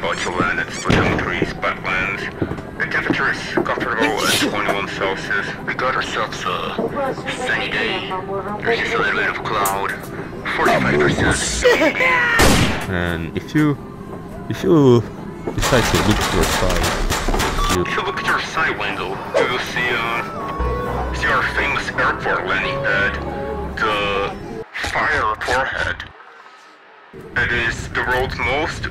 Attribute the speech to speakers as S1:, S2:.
S1: Botulan at Splatoon 3's Badlands. The temperature is comfortable at 21 Celsius. We got ourselves a sunny day. There's just a little bit of cloud. 45%.
S2: and if you... If you decide to look to your side... You
S1: if you look at your side window, you will see, uh, see our famous airport landing pad. The... Pyre Forehead. It is the world's most